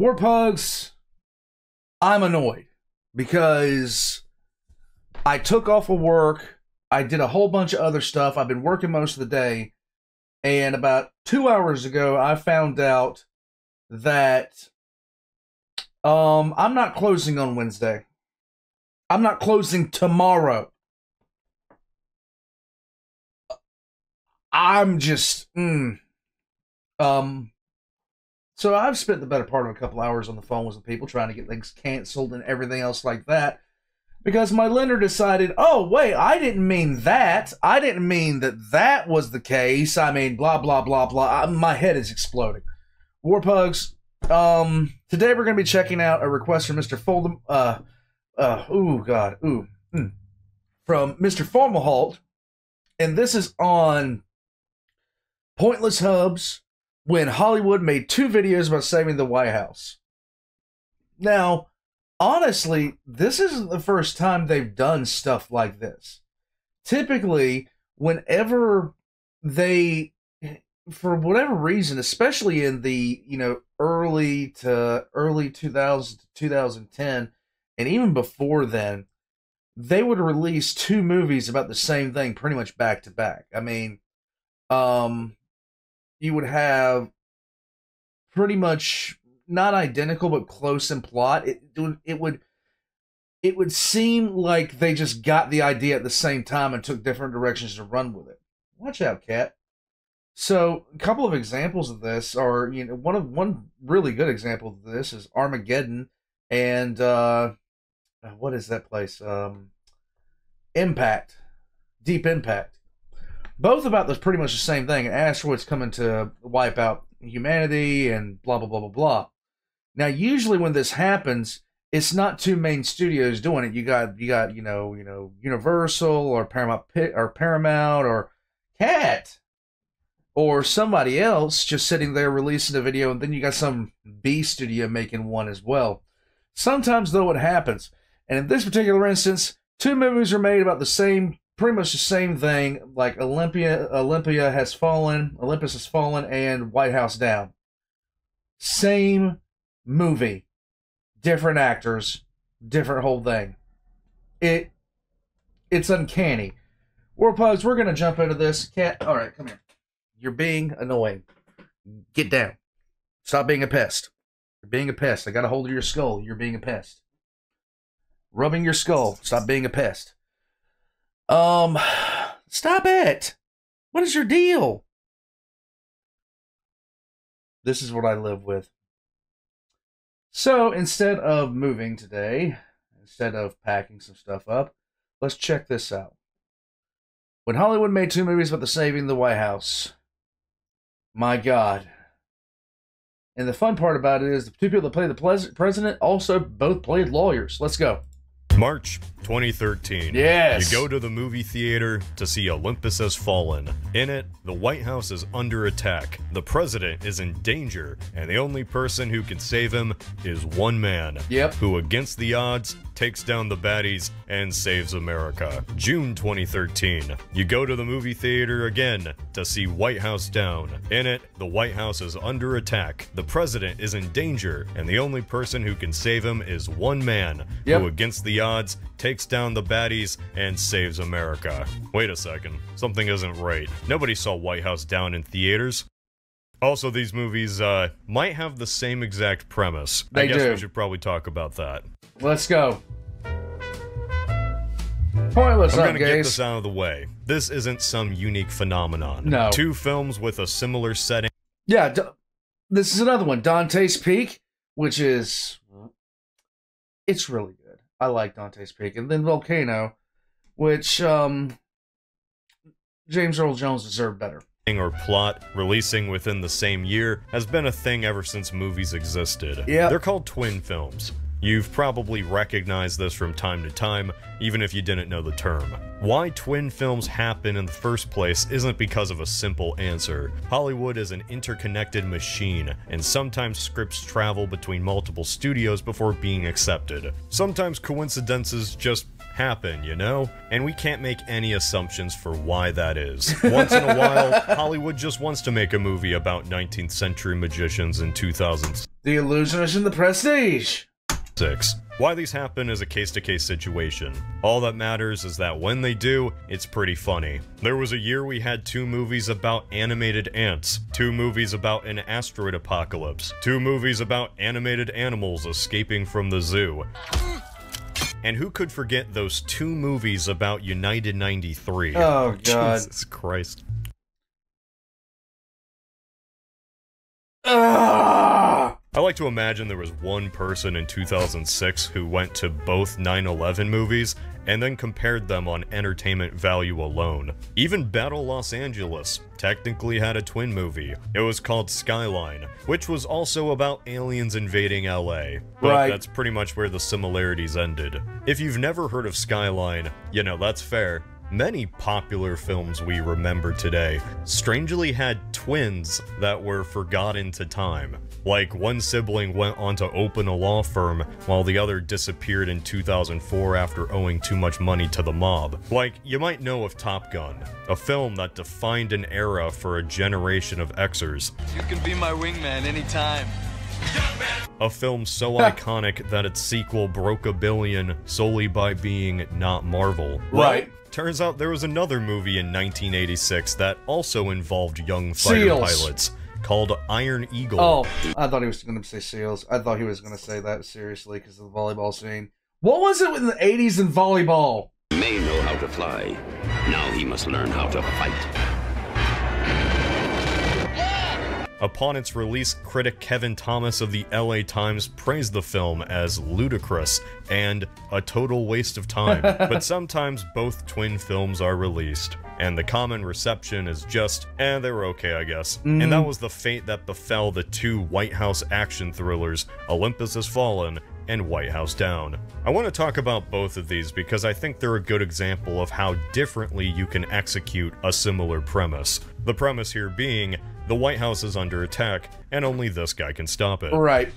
Warpugs, I'm annoyed because I took off of work. I did a whole bunch of other stuff. I've been working most of the day. And about two hours ago, I found out that um, I'm not closing on Wednesday. I'm not closing tomorrow. I'm just, mm. um, so I've spent the better part of a couple hours on the phone with some people trying to get things canceled and everything else like that because my lender decided, oh, wait, I didn't mean that. I didn't mean that that was the case. I mean, blah, blah, blah, blah. I, my head is exploding. Warpugs, um, today we're going to be checking out a request from Mr. Foldem, uh, uh, ooh, God, ooh, mm, from Mr. Formalhalt. And this is on PointlessHub's when Hollywood made two videos about saving the White House. Now, honestly, this isn't the first time they've done stuff like this. Typically, whenever they for whatever reason, especially in the, you know, early to early 2000 to 2010 and even before then, they would release two movies about the same thing pretty much back to back. I mean, um you would have pretty much not identical but close in plot. It, it would it would seem like they just got the idea at the same time and took different directions to run with it. Watch out, cat. So, a couple of examples of this are, you know, one of one really good example of this is Armageddon and uh what is that place? Um Impact. Deep Impact. Both about this pretty much the same thing. Asteroids coming to wipe out humanity and blah blah blah blah blah. Now, usually when this happens, it's not two main studios doing it. You got you got you know you know Universal or Paramount or Paramount or Cat or somebody else just sitting there releasing a video, and then you got some B studio making one as well. Sometimes though, it happens, and in this particular instance, two movies are made about the same, pretty much the same thing. Like Olympia, Olympia has fallen, Olympus has fallen, and White House down. Same movie, different actors, different whole thing. It it's uncanny. Warpugs, we're gonna jump into this. Cat, all right, come here. You're being annoying. Get down. Stop being a pest. You're being a pest. I got a hold of your skull. You're being a pest. Rubbing your skull. Stop being a pest. Um, stop it. What is your deal? This is what I live with. So instead of moving today, instead of packing some stuff up, let's check this out. When Hollywood made two movies about the saving the White House, my God. And the fun part about it is the two people that play the president also both played lawyers. Let's go. March 2013. Yes. You go to the movie theater to see Olympus Has Fallen. In it, the White House is under attack. The president is in danger, and the only person who can save him is one man. Yep. Who, against the odds, takes down the baddies and saves America. June 2013. You go to the movie theater again to see White House Down. In it, the White House is under attack. The president is in danger, and the only person who can save him is one man, yep. who, against the odds, takes down the baddies and saves America. Wait a second. Something isn't right. Nobody saw White House Down in theaters. Also, these movies uh, might have the same exact premise. They I guess do. we should probably talk about that. Let's go. Pointless I'm gonna get this out of the way. This isn't some unique phenomenon. No. Two films with a similar setting. Yeah, D- this is another one. Dante's Peak, which is it's really good. I like Dante's Peak, and then Volcano, which um James Earl Jones deserved better. Or plot releasing within the same year has been a thing ever since movies existed. Yeah. They're called twin films. You've probably recognized this from time to time, even if you didn't know the term. Why twin films happen in the first place isn't because of a simple answer. Hollywood is an interconnected machine, and sometimes scripts travel between multiple studios before being accepted. Sometimes coincidences just happen, you know? And we can't make any assumptions for why that is. Once in a while, Hollywood just wants to make a movie about 19th century magicians in 2000s. The Illusionist and the Prestige. 6. Why these happen is a case to case situation. All that matters is that when they do, it's pretty funny. There was a year we had two movies about animated ants, two movies about an asteroid apocalypse, two movies about animated animals escaping from the zoo. And who could forget those two movies about United 93? Oh, God. Jesus Christ. Ugh. I like to imagine there was one person in 2006 who went to both 9-11 movies and then compared them on entertainment value alone. Even Battle Los Angeles technically had a twin movie. It was called Skyline, which was also about aliens invading LA. But Right. that's pretty much where the similarities ended. If you've never heard of Skyline, you know, that's fair. Many popular films we remember today strangely had twins that were forgotten to time. Like one sibling went on to open a law firm while the other disappeared in 2004 after owing too much money to the mob. Like, you might know of Top Gun, a film that defined an era for a generation of Xers. You can be my wingman anytime. A film so iconic that its sequel broke a billion solely by being not Marvel. Right. Turns out there was another movie in 1986 that also involved young fighter Seals. pilots called Iron Eagle. Oh, I thought he was going to say seals. I thought he was going to say that seriously because of the volleyball scene. What was it in the 80s in volleyball? may know how to fly. Now he must learn how to fight. Upon its release, critic Kevin Thomas of the LA Times praised the film as ludicrous and a total waste of time. but sometimes both twin films are released, and the common reception is just, eh, they were okay, I guess. And that was the fate that befell the two White House action thrillers, Olympus Has Fallen and White House Down. I want to talk about both of these because I think they're a good example of how differently you can execute a similar premise. The premise here being the White House is under attack, and only this guy can stop it. Right.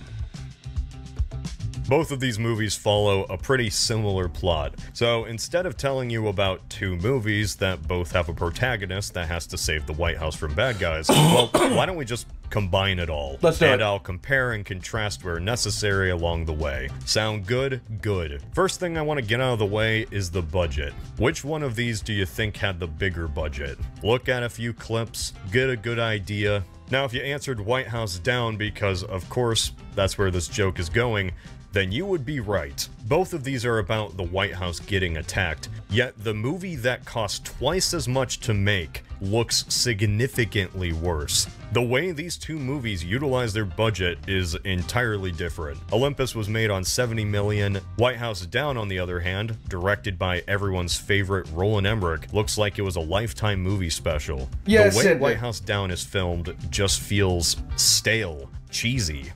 Both of these movies follow a pretty similar plot. So instead of telling you about two movies that both have a protagonist that has to save the White House from bad guys, well, why don't we just combine it all? Let's do and it. I'll compare and contrast where necessary along the way. Sound good? Good. First thing I want to get out of the way is the budget. Which one of these do you think had the bigger budget? Look at a few clips, get a good idea. Now, if you answered White House down because, of course, that's where this joke is going, then you would be right. Both of these are about the White House getting attacked, yet the movie that cost twice as much to make looks significantly worse. The way these two movies utilize their budget is entirely different. Olympus was made on 70 million, White House Down on the other hand, directed by everyone's favorite Roland Emmerich, looks like it was a lifetime movie special. Yes, the way it White did. House Down is filmed just feels stale, cheesy.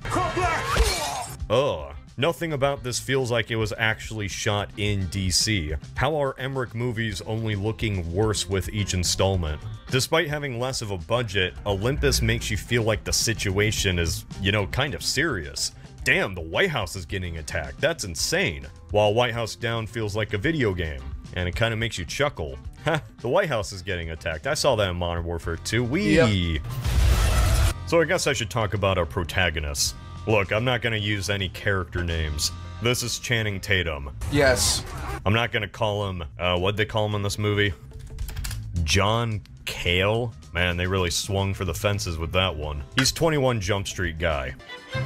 Ugh. Nothing about this feels like it was actually shot in DC. How are Emmerich movies only looking worse with each installment? Despite having less of a budget, Olympus makes you feel like the situation is, you know, kind of serious. Damn, the White House is getting attacked. That's insane. While White House Down feels like a video game, and it kind of makes you chuckle. Ha, the White House is getting attacked. I saw that in Modern Warfare 2. Wee! So I guess I should talk about our protagonists. Look, I'm not gonna use any character names. This is Channing Tatum. Yes. I'm not gonna call him, uh, what'd they call him in this movie? John Cale? Man, they really swung for the fences with that one. He's 21 Jump Street guy.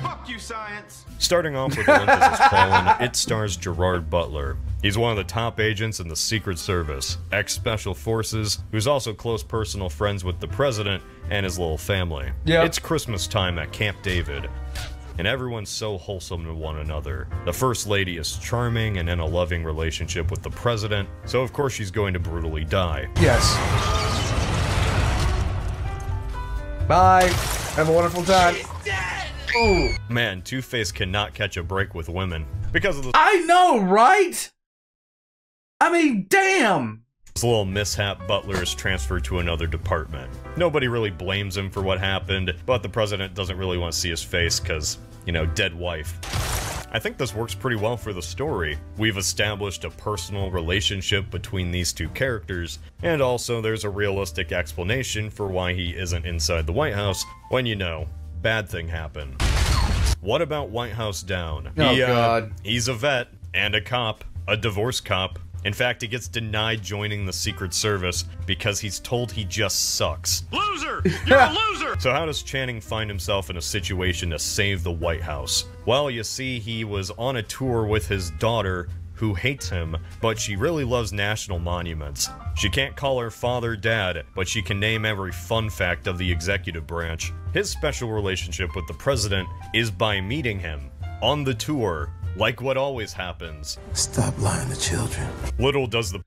Fuck you, science. Starting off with Olympus Has Fallen, it stars Gerard Butler. He's one of the top agents in the Secret Service, ex Special Forces, who's also close personal friends with the president and his little family. Yep. It's Christmas time at Camp David, and everyone's so wholesome to one another. The First Lady is charming and in a loving relationship with the president, so of course she's going to brutally die. Yes. Bye. Have a wonderful time. Ooh. Man, Two Face cannot catch a break with women. Because of the I know, right? I mean, damn. This little mishap, Butler is transferred to another department. Nobody really blames him for what happened, but the president doesn't really want to see his face because, you know, dead wife. I think this works pretty well for the story. We've established a personal relationship between these two characters, and also there's a realistic explanation for why he isn't inside the White House when, you know, bad thing happened. What about White House Down? Oh, He, uh, God. he's a vet and a cop, a divorce cop. In fact, he gets denied joining the Secret Service because he's told he just sucks. Loser! You're a loser! So, how does Channing find himself in a situation to save the White House? Well, you see, he was on a tour with his daughter, who hates him, but she really loves national monuments. She can't call her father dad, but she can name every fun fact of the executive branch. His special relationship with the president is by meeting him on the tour, like what always happens. Stop lying to children. Little does the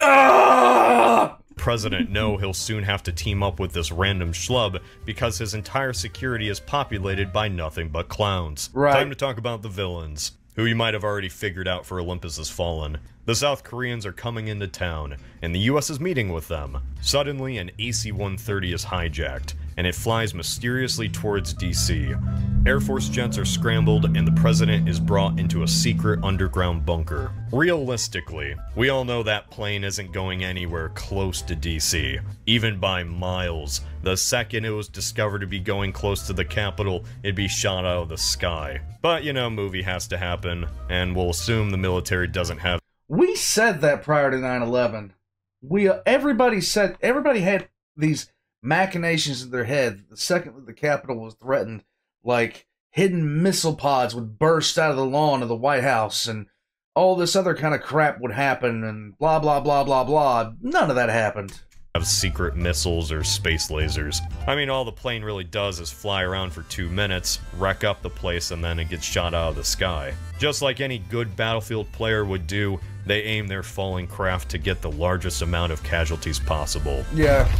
Ah! president know he'll soon have to team up with this random schlub because his entire security is populated by nothing but clowns. Right. Time to talk about the villains, who you might have already figured out for Olympus Has Fallen. The South Koreans are coming into town, and the US is meeting with them. Suddenly, an AC 130 is hijacked, and it flies mysteriously towards DC. Air Force jets are scrambled, and the president is brought into a secret underground bunker. Realistically, we all know that plane isn't going anywhere close to DC, even by miles. The second it was discovered to be going close to the Capitol, it'd be shot out of the sky. But you know, movie has to happen, and we'll assume the military doesn't have We said that prior to 9/11. We uh, everybody said everybody had these machinations in their head. The second that the Capitol was threatened, like hidden missile pods would burst out of the lawn of the White House, and all this other kind of crap would happen, and blah blah blah blah blah. None of that happened. have secret missiles or space lasers. I mean, all the plane really does is fly around for two minutes, wreck up the place, and then it gets shot out of the sky. Just like any good Battlefield player would do, they aim their falling craft to get the largest amount of casualties possible. Yeah.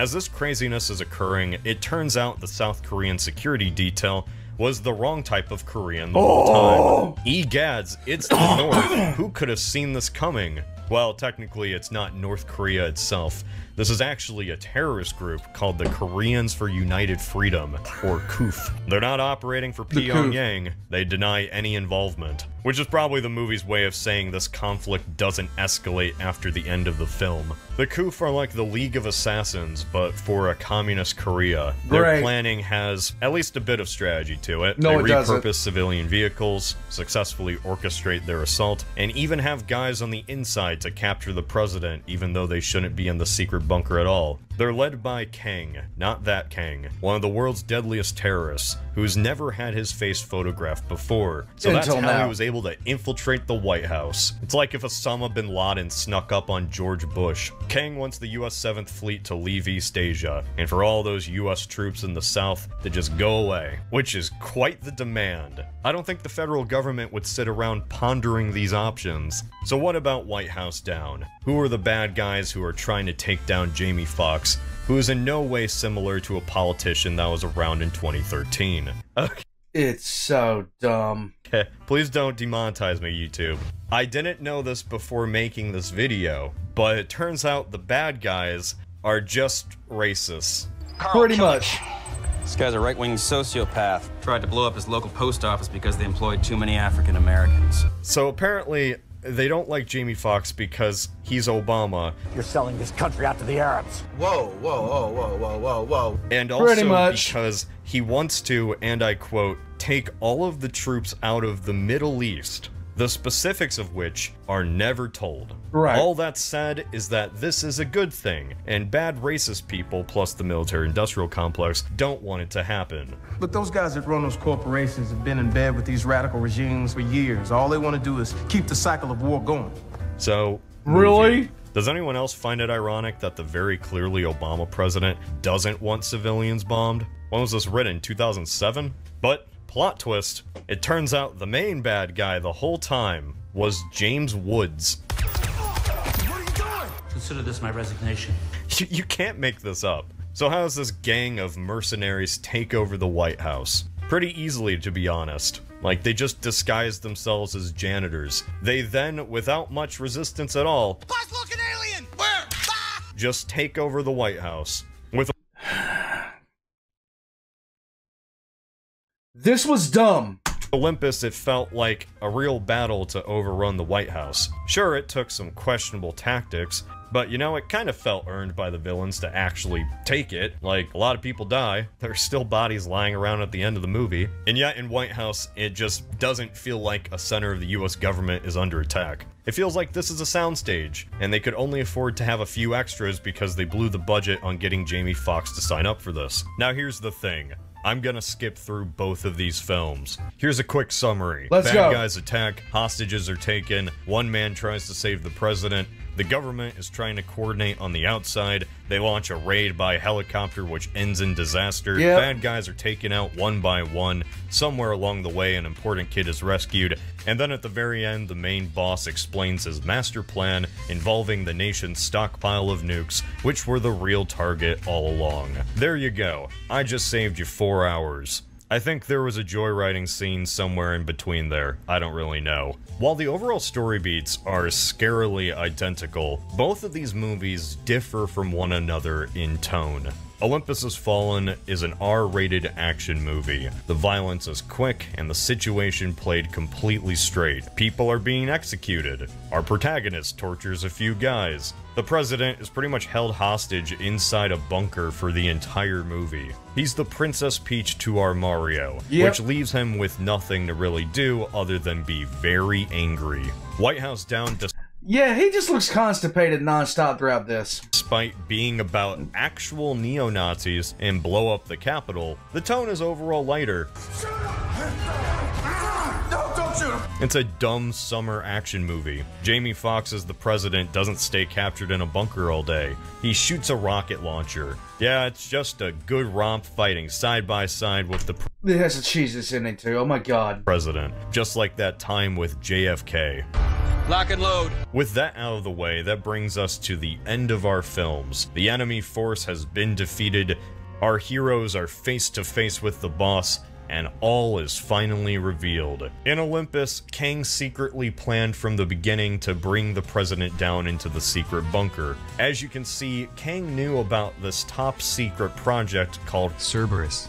As this craziness is occurring, it turns out the South Korean security detail was the wrong type of Korean the whole time. Oh. Egads, it's the North. Who could have seen this coming? Well, technically, it's not North Korea itself. This is actually a terrorist group called the Koreans for United Freedom, or KUF. They're not operating for The. Pyongyang. They deny any involvement, which is probably the movie's way of saying this conflict doesn't escalate after the end of the film. The KUF are like the League of Assassins, but for a communist Korea. Their Right. planning has at least a bit of strategy to it. No, they it doesn't. repurpose civilian vehicles, successfully orchestrate their assault, and even have guys on the inside to capture the president, even though they shouldn't be in the secret bunker at all. They're led by Kang, not that Kang, one of the world's deadliest terrorists, who's never had his face photographed before. So that's how now. he was able to infiltrate the White House. It's like if Osama bin Laden snuck up on George Bush. Kang wants the US 7th Fleet to leave East Asia, and for all those US troops in the South to just go away, which is quite the demand. I don't think the federal government would sit around pondering these options. So what about White House Down? Who are the bad guys who are trying to take down Jamie Foxx, who is in no way similar to a politician that was around in 2013? Okay. It's so dumb. Okay, please don't demonetize me, YouTube. I didn't know this before making this video, but it turns out the bad guys are just racists. Pretty much. This guy's a right-wing sociopath. Tried to blow up his local post office because they employed too many African Americans. So apparently, they don't like Jamie Foxx because he's Obama, You're selling this country out to the Arabs. Whoa, whoa, whoa, whoa, whoa, whoa, whoa. and Pretty also much. because he wants to, and I quote, take all of the troops out of the Middle East, the specifics of which are never told. Right. All that said is that this is a good thing, and bad racist people, plus the military industrial complex, don't want it to happen. Look, those guys that run those corporations have been in bed with these radical regimes for years. All they want to do is keep the cycle of war going. So, Really? movie. Does anyone else find it ironic that the very clearly Obama president doesn't want civilians bombed? When was this written? 2007? But, plot twist, it turns out the main bad guy the whole time was James Woods. Consider this my resignation. You, you can't make this up. So, how does this gang of mercenaries take over the White House? Pretty easily, to be honest. Like, they just disguise themselves as janitors. They then, without much resistance at all, Plus, look, an alien! Where? just take over the White House. With This was dumb. Olympus, it felt like a real battle to overrun the White House. Sure, it took some questionable tactics, But you know, it kind of felt earned by the villains to actually take it. Like, a lot of people die, there's still bodies lying around at the end of the movie. And yet, in White House, it just doesn't feel like a center of the US government is under attack. It feels like this is a soundstage, and they could only afford to have a few extras because they blew the budget on getting Jamie Foxx to sign up for this. Now, here's the thing. I'm gonna skip through both of these films. Here's a quick summary. Let's Bad go. guys attack, hostages are taken, one man tries to save the president, the government is trying to coordinate on the outside, they launch a raid by helicopter which ends in disaster, Yep. bad guys are taken out one by one, somewhere along the way an important kid is rescued, and then at the very end the main boss explains his master plan involving the nation's stockpile of nukes, which were the real target all along. There you go. I just saved you four hours. I think there was a joyriding scene somewhere in between there. I don't really know. While the overall story beats are scarily identical, both of these movies differ from one another in tone. Olympus Has Fallen is an R rated action movie. The violence is quick and the situation played completely straight. People are being executed. Our protagonist tortures a few guys. The president is pretty much held hostage inside a bunker for the entire movie. He's the Princess Peach to our Mario, Yep. which leaves him with nothing to really do other than be very angry. White House Down Yeah, he just looks constipated nonstop throughout this. despite being about actual neo-Nazis and blow up the Capitol, the tone is overall lighter. No, don't shoot him. It's a dumb summer action movie. Jamie Foxx as the president doesn't stay captured in a bunker all day. He shoots a rocket launcher. Yeah, it's just a good romp fighting side by side with the It has a cheesiness in it too. Oh my god. president, just like that time with JFK. Lock and load. With that out of the way, that brings us to the end of our films. The enemy force has been defeated, our heroes are face to face with the boss, and all is finally revealed. In Olympus, Kang secretly planned from the beginning to bring the president down into the secret bunker. As you can see, Kang knew about this top secret project called Cerberus.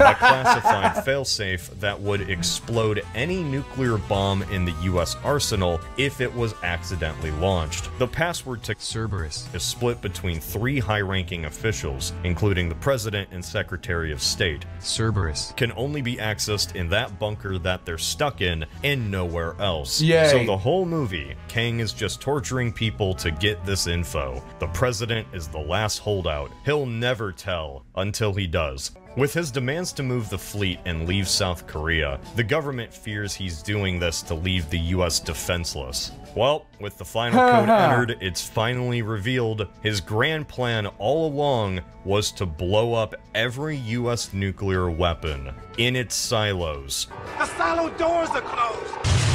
A classified failsafe that would explode any nuclear bomb in the US arsenal if it was accidentally launched. The password to Cerberus. is split between three high-ranking officials, including the President and Secretary of State, Cerberus. can only be accessed in that bunker that they're stuck in and nowhere else. Yay. So the whole movie, Kang is just torturing people to get this info. The president is the last holdout. He'll never tell until he does. With his demands to move the fleet and leave South Korea, the government fears he's doing this to leave the US defenseless. Well, with the final code entered, it's finally revealed his grand plan all along was to blow up every US nuclear weapon in its silos. The silo doors are closed.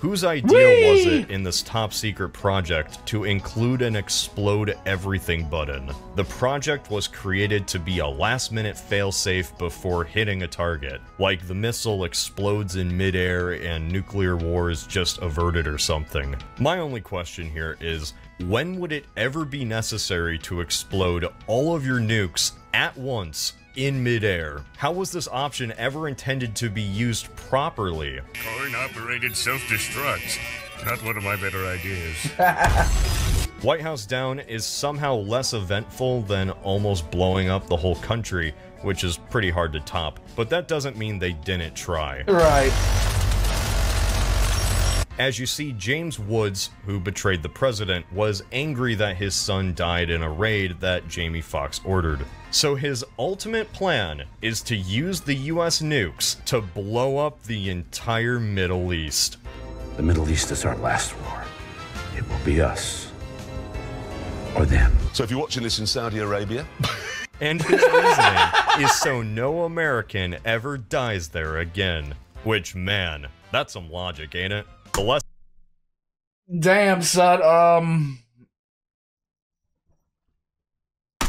Whose idea was it in this top secret project to include an explode everything button? The project was created to be a last minute failsafe before hitting a target, like the missile explodes in midair and nuclear war is just averted or something. My only question here is when would it ever be necessary to explode all of your nukes at once in midair? How was this option ever intended to be used properly? Coin operated self destruct. Not one of my better ideas. White House Down is somehow less eventful than almost blowing up the whole country, which is pretty hard to top, but that doesn't mean they didn't try. Right. As you see, James Woods, who betrayed the president, was angry that his son died in a raid that Jamie Foxx ordered. So his ultimate plan is to use the US nukes to blow up the entire Middle East. The Middle East is our last war. It will be us. Or them. So if you're watching this in Saudi Arabia, And his reasoning is so no American ever dies there again. Which, man, that's some logic, ain't it? The Damn, son. Um.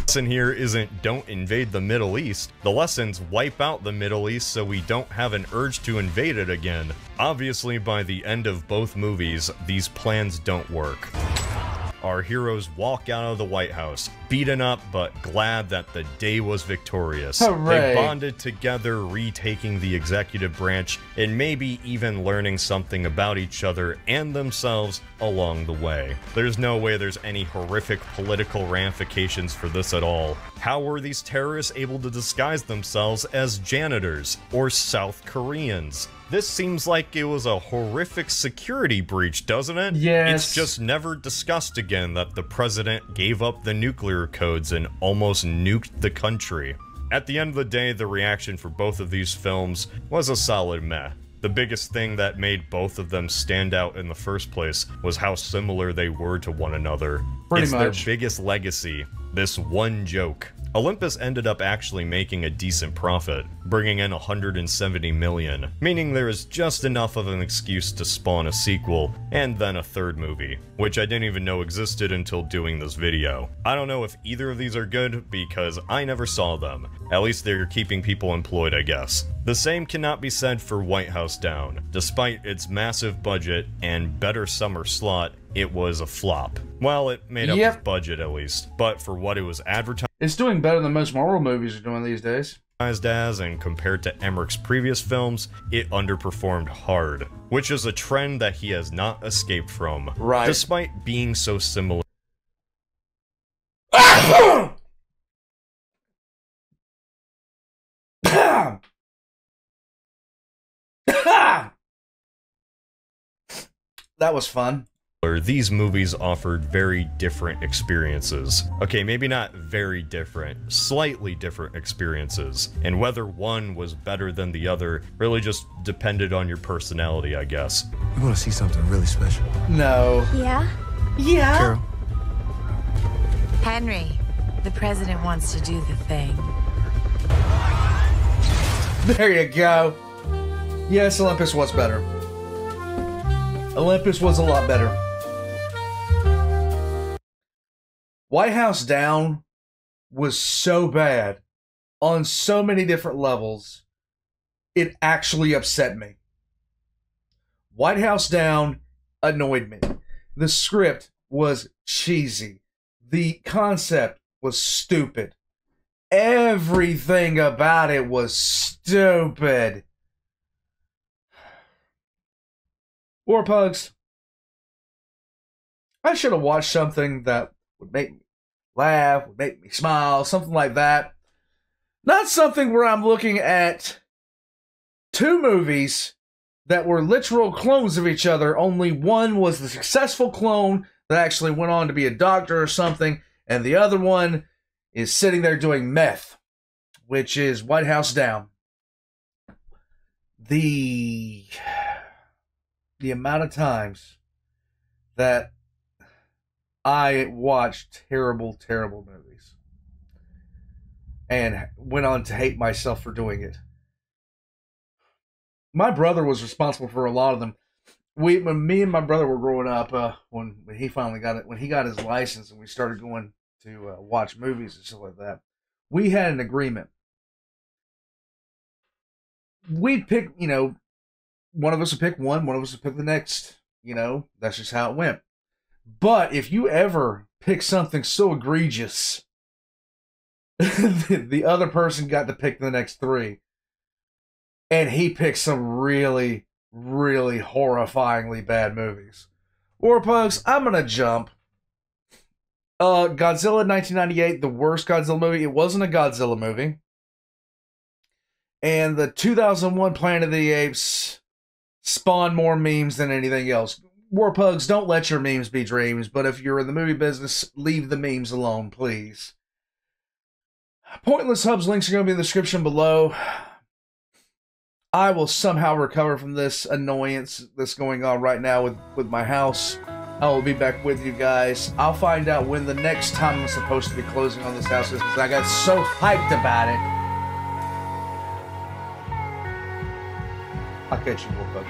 lesson here isn't don't invade the Middle East. The lesson's wipe out the Middle East so we don't have an urge to invade it again. Obviously, by the end of both movies, these plans don't work. our heroes walk out of the White House, beaten up but glad that the day was victorious. Hooray. They bonded together, retaking the executive branch, and maybe even learning something about each other and themselves along the way. There's no way there's any horrific political ramifications for this at all. How were these terrorists able to disguise themselves as janitors or South Koreans? This seems like it was a horrific security breach, doesn't it? Yes. It's just never discussed again that the president gave up the nuclear codes and almost nuked the country. At the end of the day, the reaction for both of these films was a solid meh. The biggest thing that made both of them stand out in the first place was how similar they were to one another. Pretty it's much. their biggest legacy, this one joke. Olympus ended up actually making a decent profit, bringing in 170 million, meaning there is just enough of an excuse to spawn a sequel and then a third movie, which I didn't even know existed until doing this video. I don't know if either of these are good because I never saw them. At least they're keeping people employed, I guess. The same cannot be said for White House Down. Despite its massive budget and better summer slot, it was a flop. Well, it made up Yep. its budget at least, but for what it was advertised It's doing better than most Marvel movies are doing these days. as and compared to Emmerich's previous films, it underperformed hard, which is a trend that he has not escaped from, Right. despite being so similar. that was fun. These movies offered very different experiences. Okay, maybe not very different, slightly different experiences. And whether one was better than the other really just depended on your personality, I guess. We want to see something really special. No. Yeah? Yeah. Carol, Henry, the president wants to do the thing. There you go. Yes, Olympus was better. Olympus was a lot better. White House Down was so bad on so many different levels, it actually upset me. White House Down annoyed me. The script was cheesy. The concept was stupid. Everything about it was stupid. War Pugs. I should have watched something that would make me laugh, would make me smile, something like that. Not something where I'm looking at two movies that were literal clones of each other. Only one was the successful clone that actually went on to be a doctor or something, and the other one is sitting there doing meth, which is White House Down. The the amount of times that I watched terrible, terrible movies and went on to hate myself for doing it. My brother was responsible for a lot of them. We, when me and my brother were growing up, uh, when, when he finally got it, when he got his license and we started going to uh, watch movies and stuff like that, we had an agreement. We'd pick, you know, one of us would pick one, one of us would pick the next. You know, that's just how it went. But if you ever pick something so egregious, the, the other person got to pick the next three. And he picked some really, really horrifyingly bad movies. War I'm gonna jump. Uh, Godzilla 1998, the worst Godzilla movie. It wasn't a Godzilla movie. And the 2001 Planet of the Apes spawned more memes than anything else. War Pugs, don't let your memes be dreams, but if you're in the movie business, leave the memes alone, please. PointlessHub's links are going to be in the description below. I will somehow recover from this annoyance that's going on right now with, with my house. I will be back with you guys. I'll find out when the next time I'm supposed to be closing on this house is because I got so hyped about it. I'll catch you, War.